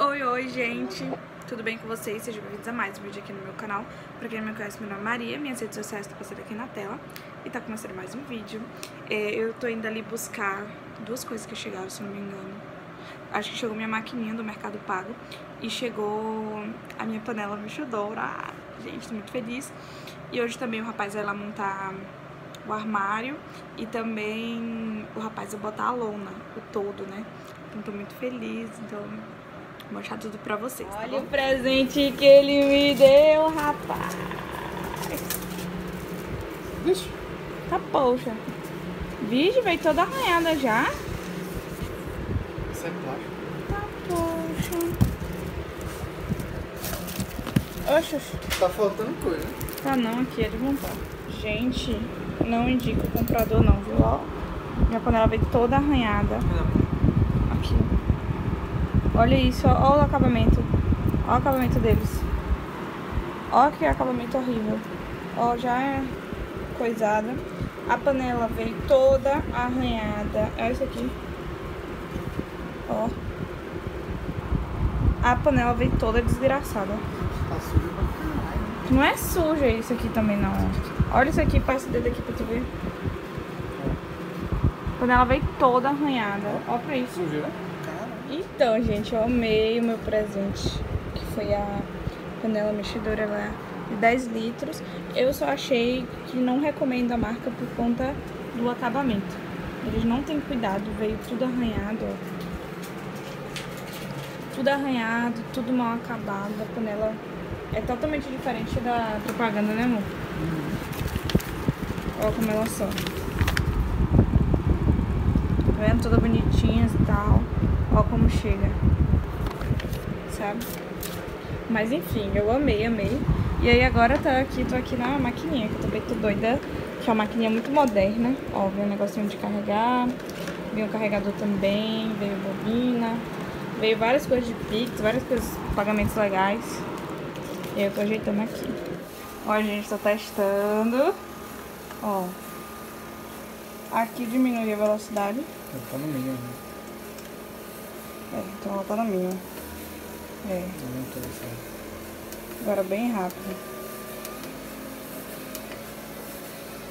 Oi, oi, gente! Tudo bem com vocês? Sejam bem-vindos a mais um vídeo aqui no meu canal. Pra quem não me conhece, meu nome é Maria, minhas redes sociais estão passando aqui na tela. E tá começando mais um vídeo. É, eu tô indo ali buscar duas coisas que chegaram, se não me engano. Acho que chegou minha maquininha do Mercado Pago e chegou a minha panela mexedora. Ah, gente, tô muito feliz. E hoje também o rapaz vai lá montar o armário e também o rapaz vai botar a lona, o todo, né? Então tô muito feliz, então vou mostrar tudo pra vocês, tá Olha bom? o presente que ele me deu, rapaz. Vixe, Tá poxa. Vixe, veio toda arranhada já. Isso é plástico. Tá poxa. Oxe, oxe. Tá faltando coisa. Tá não, aqui é de montar. Gente, não indica o comprador não, viu? Ó, minha panela veio toda arranhada. Aqui. Olha isso, ó o acabamento. Ó o acabamento deles. Ó que acabamento horrível. Ó, já é coisada. A panela veio toda arranhada. Olha isso aqui. Ó. A panela veio toda desgraçada. Tá pra. Não é suja isso aqui também, não. Olha isso aqui, passa o dedo aqui pra tu ver. Quando ela veio toda arranhada. Ó pra isso. Sujeira? Então, gente, eu amei o meu presente. Que foi a panela mexedora lá de 10 litros. Eu só achei que não recomendo a marca por conta do acabamento. Eles não têm cuidado, veio tudo arranhado, ó. Tudo arranhado, tudo mal acabado. A panela é totalmente diferente da propaganda, né, amor? Olha como ela só. Tá vendo? Toda bonitinhas e tal. Olha como chega. Sabe? Mas enfim, eu amei, amei. E aí agora tá aqui, tô aqui na maquininha, que eu também tô doida. Que é uma maquininha muito moderna. Ó, veio um negocinho de carregar. Veio um carregador também, veio bobina. Veio várias coisas de Pix, várias coisas, pagamentos legais. E eu tô ajeitando aqui. Ó, a gente tá testando. Ó. Aqui diminui a velocidade. Tá no mínimo. né? É, então ela tá no mínimo. É, agora bem rápido.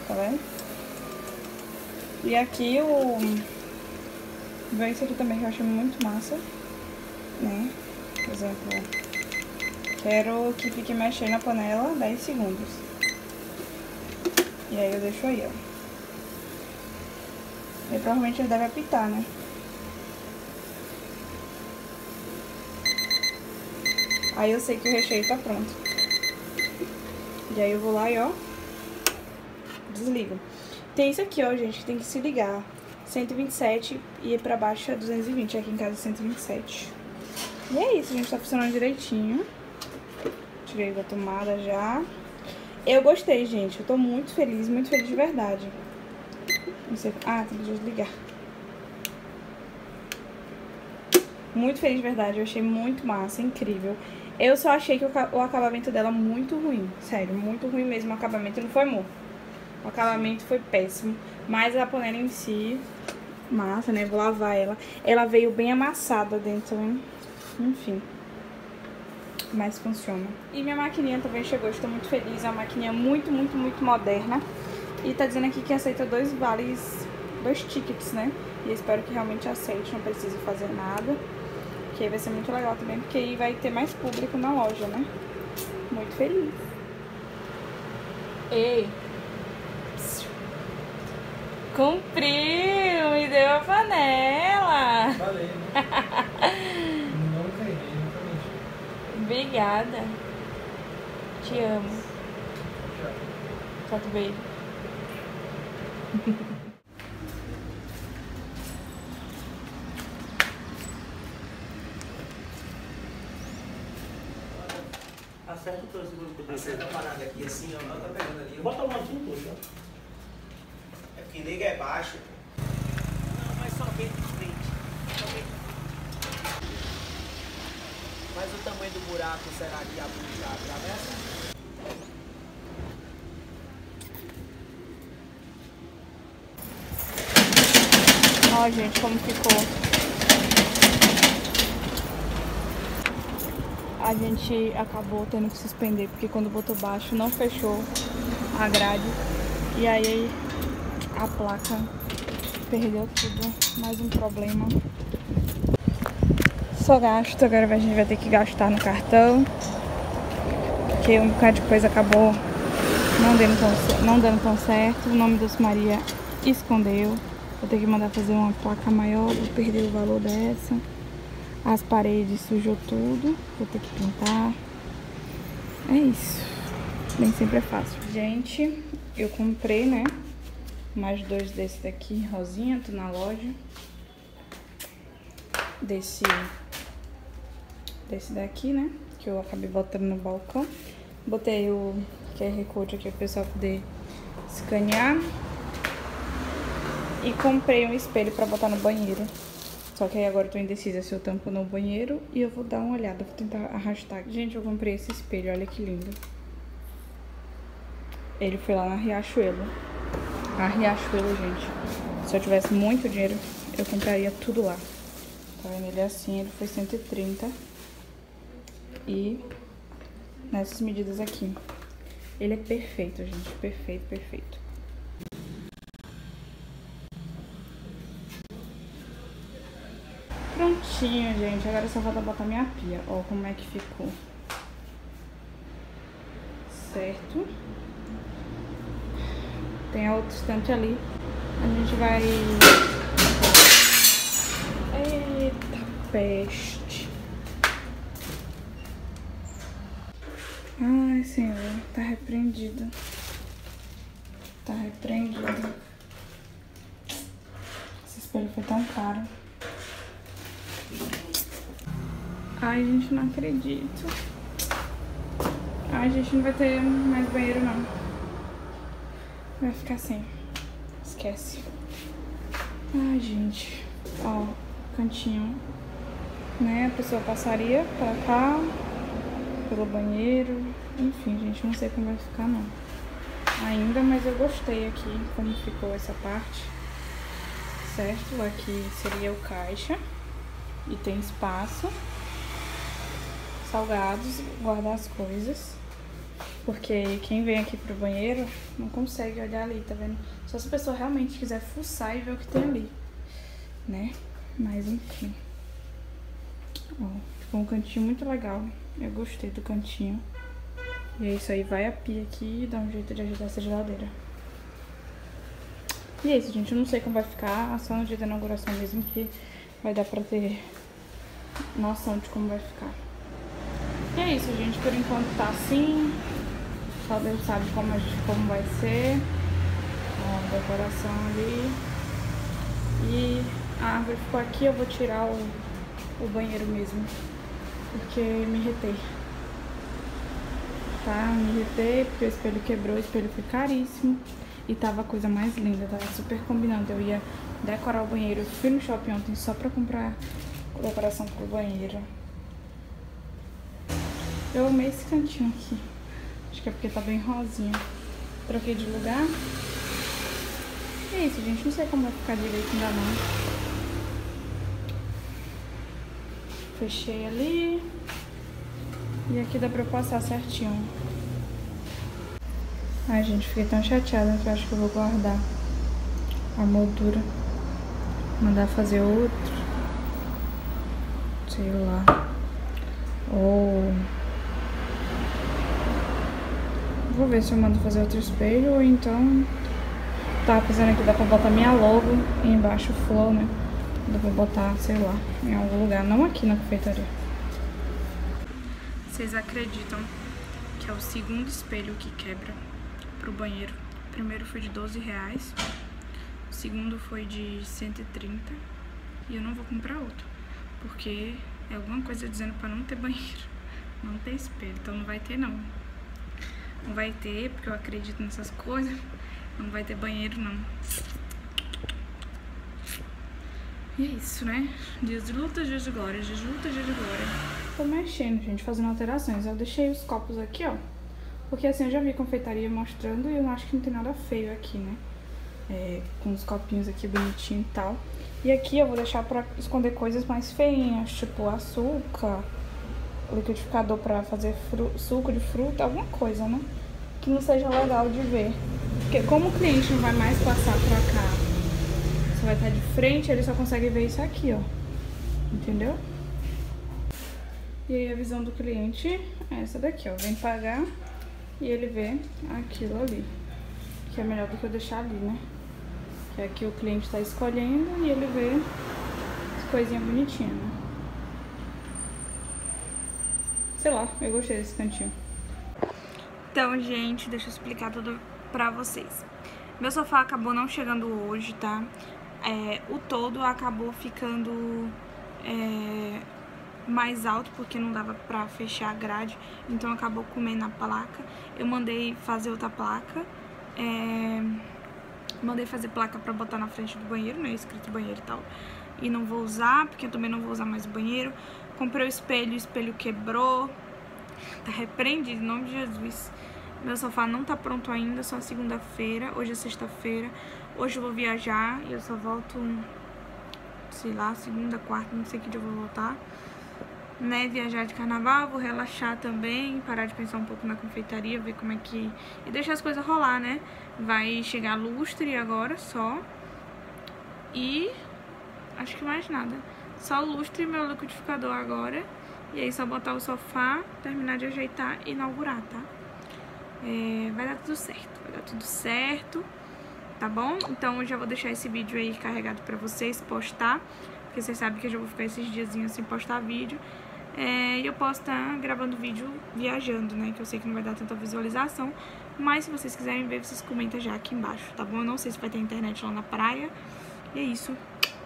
Tá vendo? E aqui o... Veio isso aqui também que eu achei muito massa. Né? Por exemplo. Quero que fique mexendo na panela 10 segundos. E aí eu deixo aí, ó. E provavelmente ele deve apitar, né? Aí eu sei que o recheio tá pronto. E aí eu vou lá e ó, desligo. Tem isso aqui, ó, gente, que tem que se ligar. 127 e pra baixo é 220, aqui em casa é 127. E é isso, gente, tá funcionando direitinho. Tirei da tomada já. Eu gostei, gente, eu tô muito feliz, muito feliz de verdade. Não sei... Ah, tem que desligar. Muito feliz de verdade, eu achei muito massa, incrível. Eu só achei que o, o acabamento dela muito ruim, sério, muito ruim mesmo o acabamento, não foi amor. O acabamento foi péssimo, mas a panela em si, massa, né, vou lavar ela. Ela veio bem amassada dentro, né? enfim. Mas funciona. E minha maquininha também chegou, estou muito feliz, é uma maquininha muito, muito, muito moderna. E tá dizendo aqui que aceita dois vales, dois tickets, né? E espero que realmente aceite, não precise fazer nada. Que aí vai ser muito legal também, porque aí vai ter mais público na loja, né? Muito feliz. Ei! Psiu. Cumpriu! Me deu a panela! Falei, né? não caí, menti. Obrigada. Te amo. Tchau. Solta o beijo. Acerta o teu segundo poder. Acerta a parada aqui assim, ó. Ela tá pegando ali. ó. Bota o motinho puxa. É porque nega é baixo. Não, mas só vem de frente. Só vem. Mas o tamanho do buraco será que abre já atravessa? Gente, como ficou. a gente acabou tendo que suspender, porque quando botou baixo não fechou a grade. E aí a placa perdeu tudo. Mais um problema. Só gasto, agora a gente vai ter que gastar no cartão. Porque um bocado de coisa acabou não dando tão, não dando tão certo. O nome do Maria escondeu. Vou ter que mandar fazer uma placa maior, vou perder o valor dessa. As paredes sujou tudo, vou ter que pintar. É isso. Nem sempre é fácil. Gente, eu comprei, né? Mais dois desses daqui, rosinha, tô na loja. Desse... Desse daqui, né? Que eu acabei botando no balcão. Botei o QR Code aqui pro pessoal poder escanear. E comprei um espelho pra botar no banheiro. Só que aí agora eu tô indecisa se eu tampo no banheiro e eu vou dar uma olhada, vou tentar arrastar. Gente, eu comprei esse espelho, olha que lindo. Ele foi lá na Riachuelo. A Riachuelo, gente, se eu tivesse muito dinheiro, eu compraria tudo lá. Tá vendo? Ele é assim, ele foi 130. E nessas medidas aqui. Ele é perfeito, gente, perfeito, perfeito. Prontinho, gente. Agora só falta botar minha pia. Ó como é que ficou. Certo. Tem a outra estante ali. A gente vai... Eita peste. Ai, Senhor. Tá repreendido. Tá repreendido. Esse espelho foi tão caro. Ai, gente, não acredito. Ai, gente, não vai ter mais banheiro, não. Vai ficar assim. Esquece. Ai, gente. Ó, cantinho. Né? A pessoa passaria pra cá, pelo banheiro. Enfim, gente, não sei como vai ficar, não. Ainda, mas eu gostei aqui como ficou essa parte. Certo? Aqui seria o caixa. E tem espaço salgados, guardar as coisas. Porque quem vem aqui pro banheiro não consegue olhar ali, tá vendo? Só se a pessoa realmente quiser fuçar e ver o que tem ali, né? Mas enfim. Ó, ficou um cantinho muito legal. Eu gostei do cantinho. E é isso aí, vai a pia aqui e dá um jeito de ajudar essa geladeira. E é isso, gente. Eu não sei como vai ficar, só no dia da inauguração mesmo que vai dar pra ter noção de como vai ficar. E é isso, gente. Por enquanto tá assim. Só Deus sabe como, a gente, como vai ser. Ó, a decoração ali. E a árvore ficou aqui. Eu vou tirar o, o banheiro mesmo. Porque me irritei. Tá? Me irritei porque o espelho quebrou. O espelho foi caríssimo. E tava a coisa mais linda. Tava super combinando. Eu ia decorar o banheiro. Eu fui no shopping ontem só pra comprar decoração pro banheiro. Eu amei esse cantinho aqui. Acho que é porque tá bem rosinha. Troquei de lugar. É isso, gente. Não sei como vai ficar direito ainda não. Fechei ali. E aqui dá pra eu passar certinho. Ai, gente, fiquei tão chateada que eu acho que eu vou guardar a moldura. Mandar fazer outro. Sei lá. Ou... Vou ver se eu mando fazer outro espelho ou então... Tava pensando aqui, dá pra botar minha logo e embaixo flow, né? Dá pra botar, sei lá, em algum lugar. Não aqui na confeitaria. Vocês acreditam que é o segundo espelho que quebra pro banheiro? O primeiro foi de 12 reais. O segundo foi de 130. E eu não vou comprar outro. Porque é alguma coisa dizendo pra não ter banheiro. Não ter espelho. Então não vai ter não. Não vai ter, porque eu acredito nessas coisas. Não vai ter banheiro, não. E é isso, né? Dias de luta, dias de glória. Dias de luta, dias de glória. Tô mexendo, gente, fazendo alterações. Eu deixei os copos aqui, ó. Porque assim, eu já vi confeitaria mostrando e eu acho que não tem nada feio aqui, né? É, com os copinhos aqui bonitinho e tal. E aqui eu vou deixar pra esconder coisas mais feinhas, tipo açúcar, liquidificador pra fazer suco de fruta, alguma coisa, né? Que não seja legal de ver. Porque como o cliente não vai mais passar pra cá, você vai estar de frente, ele só consegue ver isso aqui, ó. Entendeu? E aí a visão do cliente é essa daqui, ó. Vem pagar e ele vê aquilo ali. Que é melhor do que eu deixar ali, né? Que aqui o cliente tá escolhendo e ele vê as coisinhas bonitinhas, né? Sei lá, eu gostei desse cantinho. Então, gente, deixa eu explicar tudo pra vocês. Meu sofá acabou não chegando hoje, tá? É, o todo acabou ficando é, mais alto porque não dava pra fechar a grade, então acabou comendo a placa. Eu mandei fazer outra placa. é, mandei fazer placa pra botar na frente do banheiro, né? Escrito banheiro e tal. E não vou usar, porque eu também não vou usar mais o banheiro. Comprei o espelho, o espelho quebrou. Tá repreendido, em nome de Jesus. Meu sofá não tá pronto ainda, só segunda-feira. Hoje é sexta-feira. Hoje eu vou viajar e eu só volto, sei lá, segunda, quarta, não sei que dia eu vou voltar. Né, viajar de carnaval, vou relaxar também, parar de pensar um pouco na confeitaria, ver como é que. E deixar as coisas rolar, né? Vai chegar lustre agora só. E. Acho que mais nada. Só lustre meu liquidificador agora. E aí só botar o sofá, terminar de ajeitar e inaugurar, tá? É, vai dar tudo certo, vai dar tudo certo, tá bom? Então eu já vou deixar esse vídeo aí carregado pra vocês postar, porque vocês sabem que eu já vou ficar esses diazinhos sem postar vídeo. É, e eu posso estar gravando vídeo viajando, né? Que eu sei que não vai dar tanta visualização. Mas se vocês quiserem ver, vocês comentam já aqui embaixo, tá bom? Eu não sei se vai ter internet lá na praia. E é isso.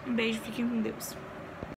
Um beijo, fiquem com Deus.